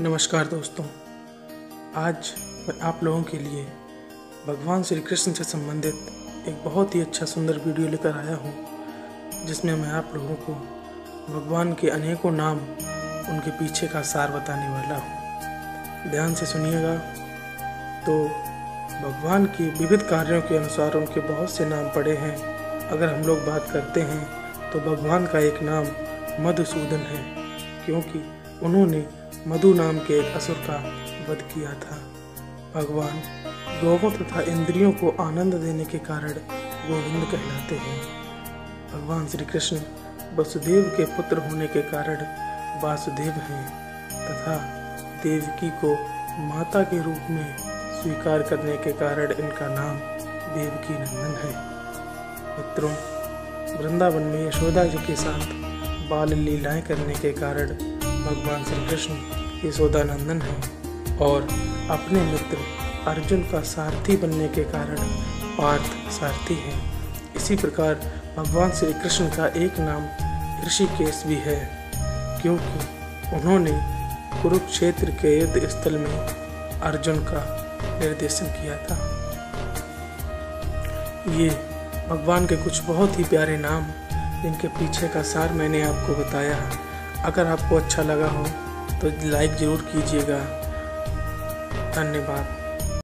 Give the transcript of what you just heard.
नमस्कार दोस्तों। आज मैं आप लोगों के लिए भगवान श्री कृष्ण से संबंधित एक बहुत ही अच्छा सुंदर वीडियो लेकर आया हूँ, जिसमें मैं आप लोगों को भगवान के अनेकों नाम उनके पीछे का सार बताने वाला हूँ। ध्यान से सुनिएगा। तो भगवान के विविध कार्यों के अनुसार उनके बहुत से नाम पड़े हैं। अगर हम लोग बात करते हैं तो भगवान का एक नाम मधुसूदन है, क्योंकि उन्होंने मधु नाम के एक असुर का वध किया था। भगवान गौवों तथा इंद्रियों को आनंद देने के कारण गोविंद कहलाते हैं। भगवान श्री कृष्ण वसुदेव के पुत्र होने के कारण वासुदेव हैं तथा देवकी को माता के रूप में स्वीकार करने के कारण इनका नाम देवकी नंदन है। मित्रों, वृंदावन में यशोदा जी के साथ बाल लीलाएँ करने के कारण भगवान श्री कृष्ण यशोदानंदन है और अपने मित्र अर्जुन का सारथी बनने के कारण पार्थ सारथी है। इसी प्रकार भगवान श्री कृष्ण का एक नाम ऋषिकेश भी है, क्योंकि उन्होंने कुरुक्षेत्र के युद्ध स्थल में अर्जुन का निर्देशन किया था। ये भगवान के कुछ बहुत ही प्यारे नाम जिनके पीछे का सार मैंने आपको बताया अगर आपको अच्छा लगा हो तो लाइक ज़रूर कीजिएगा। धन्यवाद।